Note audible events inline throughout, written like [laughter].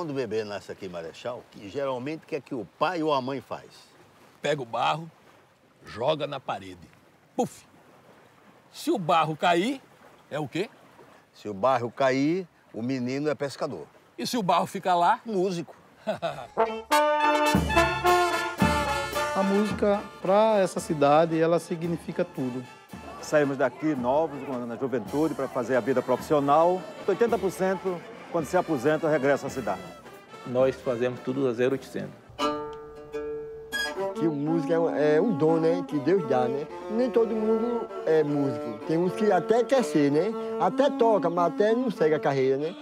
quando o bebê nasce aqui em Marechal, que geralmente o que é que o pai ou a mãe faz? Pega o barro, joga na parede. Puf! Se o barro cair, é o quê? Se o barro cair, o menino é pescador. E se o barro ficar lá? Músico. [laughs] A música, para essa cidade, ela significa tudo. Saímos daqui novos, na juventude, para fazer a vida profissional. 80% quando se aposenta, regressa à cidade. Nós fazemos tudo a 0800. Que música é, é um dom, né? Que Deus dá, né? Nem todo mundo é músico. Tem uns que até quer ser, né? Até toca, mas até não segue a carreira, né?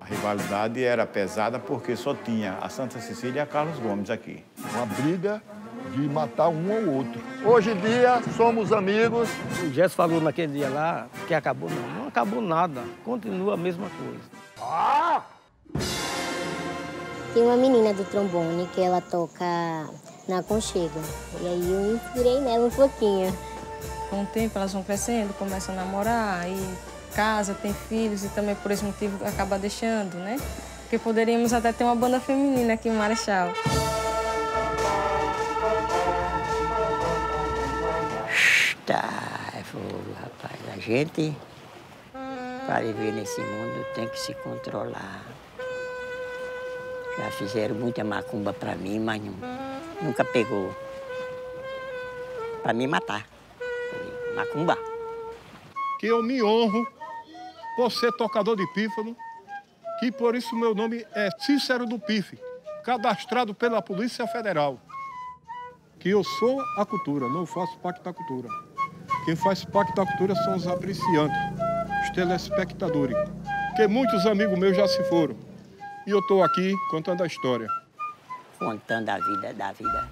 A rivalidade era pesada porque só tinha a Santa Cecília e a Carlos Gomes aqui. Uma briga de matar um ao outro. Hoje em dia, somos amigos. O Jess falou naquele dia lá que acabou. Não, não acabou nada. Continua a mesma coisa. Ah! Tem uma menina do trombone que ela toca na conchega. E aí eu inspirei nela um pouquinho. Com o tempo elas vão crescendo, começam a namorar, e casa, tem filhos e também por esse motivo acaba deixando, né? Porque poderíamos até ter uma banda feminina aqui em Marechal. Tá, fogo, rapaz. A gente, para viver nesse mundo, tem que se controlar. Já fizeram muita macumba para mim, mas não, nunca pegou. Para me matar. Macumba. Que eu me honro por ser tocador de pífano, que por isso meu nome é Cícero do Pife, cadastrado pela Polícia Federal. Que eu sou a cultura, não faço parte da cultura. Quem faz parte da cultura são os apreciantes, os telespectadores, que muitos amigos meus já se foram. E eu estou aqui contando a história. Contando a vida da vida.